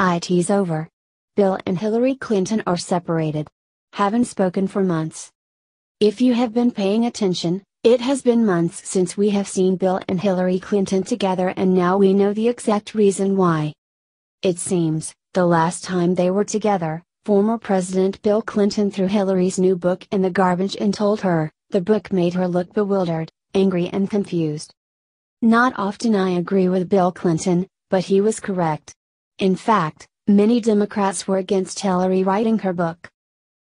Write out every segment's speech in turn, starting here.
IT's over. Bill and Hillary Clinton are separated. Haven't spoken for months. If you have been paying attention, it has been months since we have seen Bill and Hillary Clinton together and now we know the exact reason why. It seems, the last time they were together, former President Bill Clinton threw Hillary's new book in the garbage and told her, the book made her look bewildered, angry and confused. Not often I agree with Bill Clinton, but he was correct. In fact, many Democrats were against Hillary writing her book.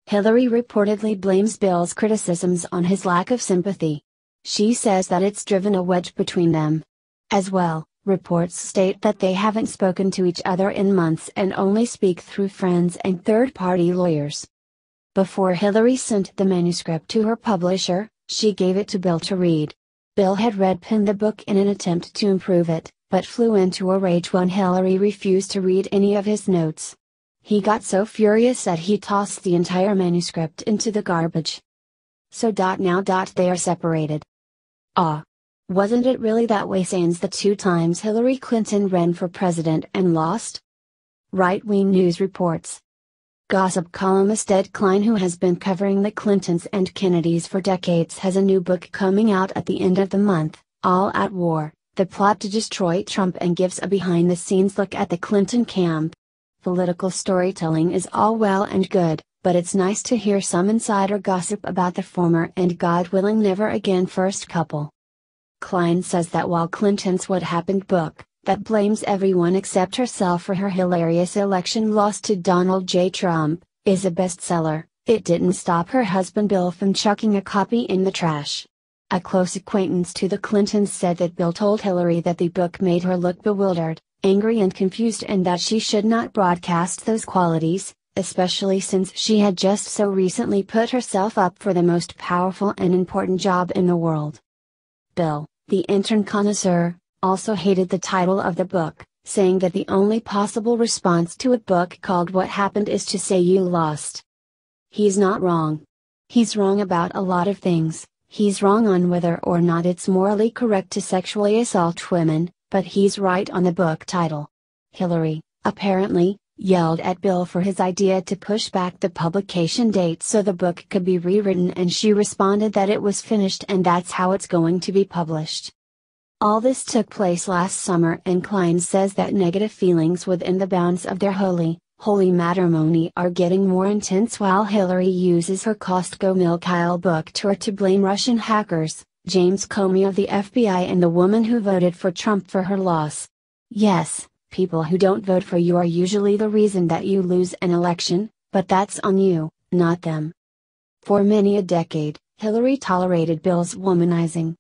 Hillary reportedly blames Bill's criticisms on his lack of sympathy. She says that it's driven a wedge between them. As well, reports state that they haven't spoken to each other in months and only speak through friends and third party lawyers. Before Hillary sent the manuscript to her publisher, she gave it to Bill to read. Bill had red pinned the book in an attempt to improve it, but flew into a rage when Hillary refused to read any of his notes. He got so furious that he tossed the entire manuscript into the garbage. So now they are separated. Ah. Wasn't it really that way sans the two times Hillary Clinton ran for president and lost? Right wing news reports. Gossip columnist Ed Klein, who has been covering the Clintons and Kennedys for decades, has a new book coming out at the end of the month, All Out War the plot to destroy Trump and gives a behind the scenes look at the Clinton camp. Political storytelling is all well and good, but it's nice to hear some insider gossip about the former and God willing never again first couple. Klein says that while Clinton's What Happened book, that blames everyone except herself for her hilarious election loss to Donald J. Trump, is a bestseller, it didn't stop her husband Bill from chucking a copy in the trash. A close acquaintance to the Clintons said that Bill told Hillary that the book made her look bewildered, angry, and confused, and that she should not broadcast those qualities, especially since she had just so recently put herself up for the most powerful and important job in the world. Bill, the intern connoisseur, also hated the title of the book, saying that the only possible response to a book called What Happened is to say you lost. He's not wrong. He's wrong about a lot of things, He's wrong on whether or not it's morally correct to sexually assault women, but he's right on the book title. Hillary, apparently, yelled at Bill for his idea to push back the publication date so the book could be rewritten, and she responded that it was finished and that's how it's going to be published. All this took place last summer, and Klein says that negative feelings within the bounds of their holy, holy matrimony are getting more intense while Hillary uses her Costco milk aisle book tour to blame Russian hackers, James Comey of the FBI and the woman who voted for Trump for her loss. Yes, people who don't vote for you are usually the reason that you lose an election, but that's on you, not them. For many a decade, Hillary tolerated Bill's womanizing.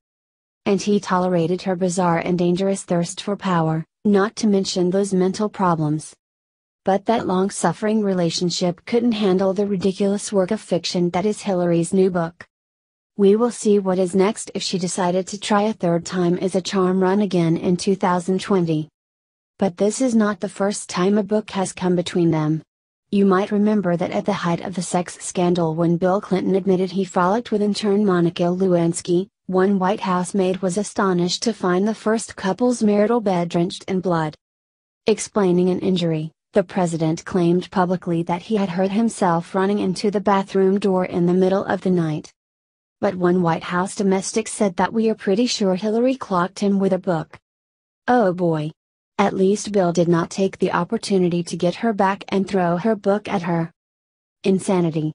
And he tolerated her bizarre and dangerous thirst for power, not to mention those mental problems but that long suffering relationship couldn't handle the ridiculous work of fiction that is Hillary's new book. We will see what is next if she decided to try a third time as a charm run again in 2020. But this is not the first time a book has come between them. You might remember that at the height of the sex scandal when Bill Clinton admitted he frolicked with intern Monica Lewinsky, one White House maid was astonished to find the first couple's marital bed drenched in blood. Explaining an injury, the president claimed publicly that he had hurt himself running into the bathroom door in the middle of the night. But one White House domestic said that we are pretty sure Hillary clocked him with a book. Oh boy! At least Bill did not take the opportunity to get her back and throw her book at her. Insanity.